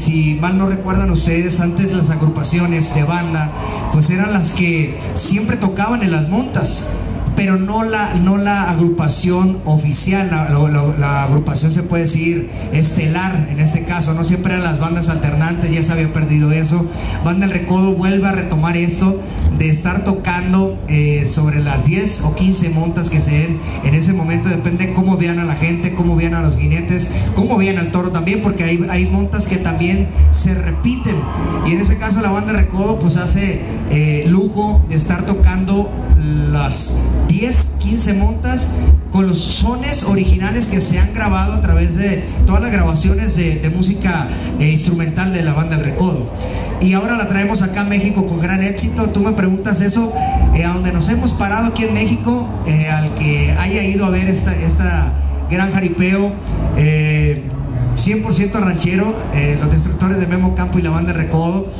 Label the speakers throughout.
Speaker 1: si mal no recuerdan ustedes, antes las agrupaciones de banda, pues eran las que siempre tocaban en las montas pero no la, no la agrupación oficial, la, agrupación se puede decir estelar en este caso, no siempre eran las bandas alternantes, ya se había perdido eso. Banda El Recodo vuelve a retomar esto de estar tocando eh, sobre las 10 o 15 montas que se den en ese momento, depende cómo vean a la gente, cómo vean a los jinetes, cómo vean al toro también, porque hay, hay montas que también se repiten. Y en ese caso la banda Recodo pues hace eh, lujo de estar tocando las 10, 15 montas con los sones originales que se han grabado a través de todas las grabaciones de, música eh, instrumental de la banda El Recodo. Y ahora la traemos acá a México con gran éxito. Tú me preguntas eso, eh, a donde nos hemos parado aquí en México, eh, al que haya ido a ver esta, esta gran jaripeo. 100% ranchero, los destructores de Memo Campo y la banda Recodo,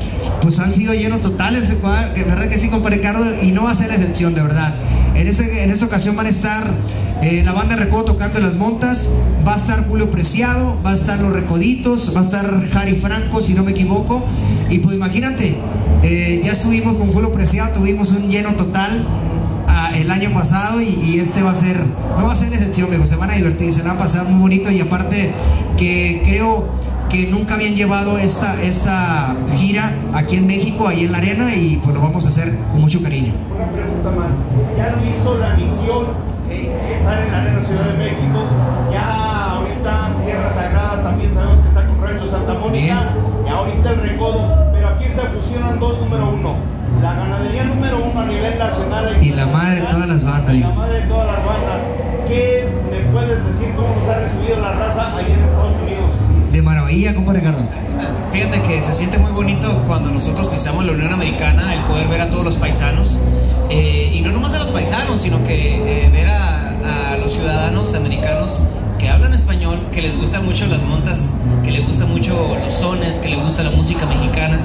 Speaker 1: pues han sido llenos totales, de verdad que sí, compadre Ricardo, y no va a ser la excepción, de verdad. En, ese, en esta ocasión van a estar eh, la banda Recodo tocando las montas, va a estar Julio Preciado, va a estar Los Recoditos, va a estar Harry Franco, si no me equivoco, y pues imagínate, eh, ya estuvimos con Julio Preciado, tuvimos un lleno total el año pasado y, este va a ser, no va a ser excepción, se van a divertir, se van a pasar muy bonito y aparte que creo que nunca habían llevado esta, esta gira aquí en México, ahí en la arena, y pues lo vamos a hacer con mucho cariño.
Speaker 2: Una pregunta más, ya lo hizo la misión que estar en la arena Ciudad de México, ya ahorita Tierra Sagrada también sabemos que está con Rancho Santa Mónica, y ahorita el Recodo, pero aquí se fusionan dos número uno, la ganadería número uno a nivel nacional.
Speaker 1: Y la madre de todas las bandas.
Speaker 2: Y la madre de todas las bandas. ¿Qué me puedes decir cómo nos ha recibido la raza ahí en Estados Unidos?
Speaker 1: de maravilla, compa Ricardo.
Speaker 3: Fíjate que se siente muy bonito cuando nosotros pisamos la Unión Americana, el poder ver a todos los paisanos, eh, y no nomás a los paisanos, sino que eh, ver a, a, los ciudadanos americanos que hablan español, que les gustan mucho las montas, que les gusta mucho los sones, que les gusta la música mexicana.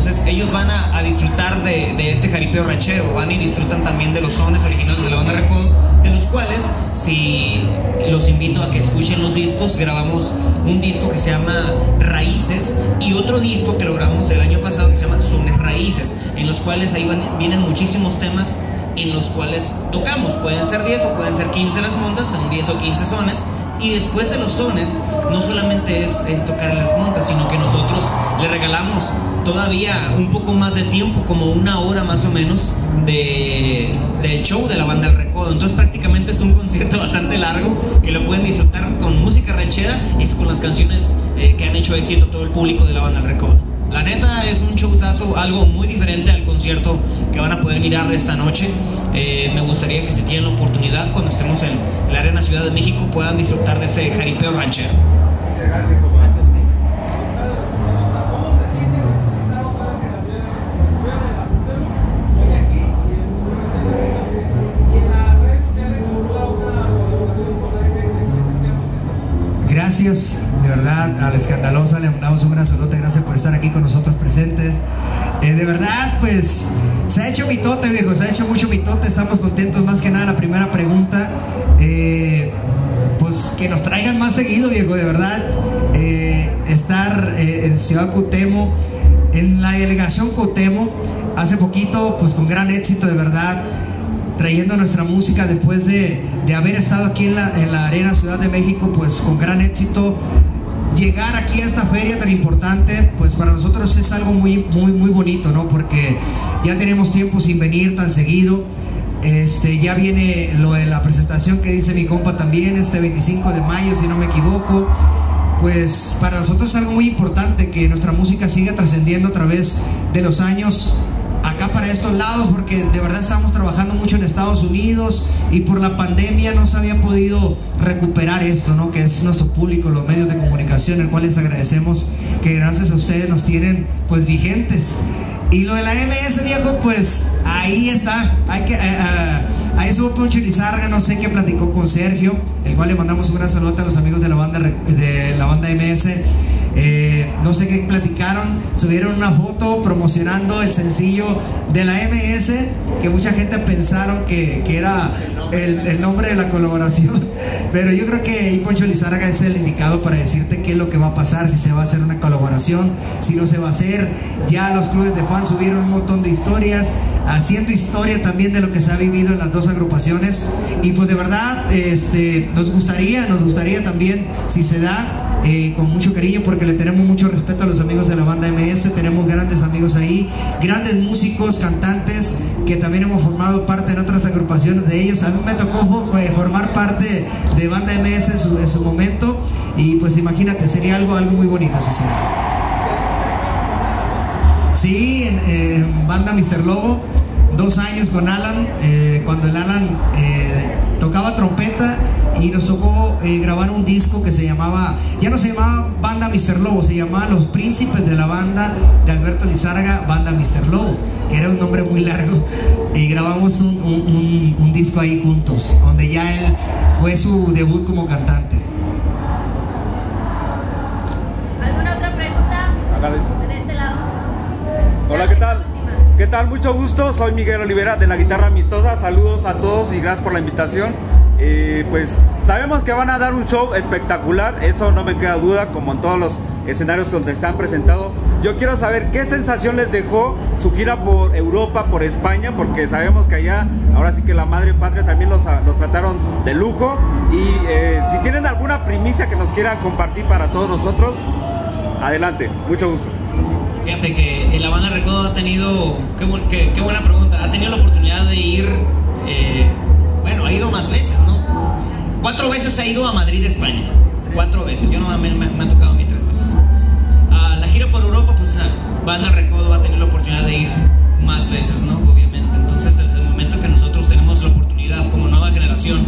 Speaker 3: Entonces ellos van a, disfrutar de, de, este jaripeo ranchero, van y disfrutan también de los sones originales de la banda Recodo, de los cuales si los invito a que escuchen los discos, grabamos un disco que se llama Raíces y otro disco que logramos el año pasado que se llama Sones Raíces, en los cuales ahí van, vienen muchísimos temas en los cuales tocamos, pueden ser 10 o pueden ser 15 las montas, son 10 o 15 sones y después de los sones, no solamente es, tocar en las montas, sino que nosotros le regalamos todavía un poco más de tiempo, como una hora más o menos, de, del show de la banda El Recodo. Entonces prácticamente es un concierto bastante largo que lo pueden disfrutar con música ranchera y con las canciones eh, que han hecho éxito todo el público de la banda El Recodo. La neta es un showzazo, algo muy diferente al concierto que van a poder mirar esta noche. Eh, me gustaría que si tienen la oportunidad, cuando estemos en la Arena Ciudad de México, puedan disfrutar de ese jaripeo ranchero.
Speaker 2: Gracias,
Speaker 1: de verdad a la escandalosa, le mandamos un gran saludo, gracias por estar aquí con nosotros presentes. Eh, de verdad, pues se ha hecho mitote, viejo, se ha hecho mucho mitote, estamos contentos más que nada. La primera pregunta, eh, pues que nos traigan más seguido, viejo, de verdad. Eh, estar en Ciudad Cutemo, en la delegación Cutemo, hace poquito, pues con gran éxito, de verdad trayendo nuestra música después de, de haber estado aquí en la, en la, Arena Ciudad de México, pues con gran éxito. Llegar aquí a esta feria tan importante, pues para nosotros es algo muy, muy, muy bonito, ¿no? Porque ya tenemos tiempo sin venir tan seguido. Este, ya viene lo de la presentación que dice mi compa también, este 25 de mayo, si no me equivoco. Pues para nosotros es algo muy importante que nuestra música siga trascendiendo a través de los años para estos lados porque de verdad estamos trabajando mucho en Estados Unidos y por la pandemia no se había podido recuperar esto, ¿no? Que es nuestro público, los medios de comunicación, el cual les agradecemos que gracias a ustedes nos tienen pues vigentes. Y lo de la MS, viejo, pues ahí está. Hay que, eh, ahí estuvo Poncho Lizarga, no sé qué platicó con Sergio, el cual le mandamos un gran saludo a los amigos de la banda, de la banda MS. Eh, no sé qué platicaron, subieron una foto promocionando el sencillo de la MS, que mucha gente pensaron que, era el, nombre de la colaboración, pero yo creo que Poncho Lizárraga es el indicado para decirte qué es lo que va a pasar, si se va a hacer una colaboración, si no se va a hacer. Ya los clubes de fans subieron un montón de historias, haciendo historia también de lo que se ha vivido en las dos agrupaciones. Y pues de verdad, este, nos gustaría, nos gustaría también, si se da, eh, con mucho cariño porque le tenemos mucho respeto a los amigos de la banda MS, tenemos grandes amigos ahí, grandes músicos, cantantes que también hemos formado parte en otras agrupaciones de ellos. A mí me tocó eh, formar parte de banda MS en su, en su momento y pues imagínate, sería algo, muy bonito da. Sí, banda Mr. Lobo, dos años con Alan, eh, cuando el Alan tocaba trompeta y nos tocó eh, grabar un disco que se llamaba, ya no se llamaba Banda Mr. Lobo, se llamaba Los Príncipes de la Banda de Alberto Lizárraga, Banda Mr. Lobo, que era un nombre muy largo, y grabamos un, un, un, un disco ahí juntos, donde ya él fue su debut como cantante.
Speaker 4: ¿Alguna otra pregunta?
Speaker 5: Acá
Speaker 4: De este lado.
Speaker 5: Hola, ¿qué tal? ¿Qué tal? Mucho gusto, soy Miguel Olivera de la guitarra amistosa. Saludos a todos y gracias por la invitación. Eh, pues sabemos que van a dar un show espectacular, eso no me queda duda, como en todos los escenarios donde se han presentado. Yo quiero saber qué sensación les dejó su gira por Europa, por España, porque sabemos que allá, ahora sí que la madre patria también los, los trataron de lujo. Y eh, si tienen alguna primicia que nos quieran compartir para todos nosotros, adelante, mucho gusto.
Speaker 3: Fíjate que la banda Recodo ha tenido, qué, bu qué, qué, buena pregunta, ha tenido la oportunidad de ir, eh, bueno, ha ido más veces, ¿no? Cuatro veces ha ido a Madrid, España. Cuatro veces, yo no me, me, me ha tocado a mí tres veces. A la gira por Europa, pues a banda Recodo ha tenido la oportunidad de ir más veces, ¿no? Obviamente. Entonces, desde el momento que nosotros tenemos la oportunidad como nueva generación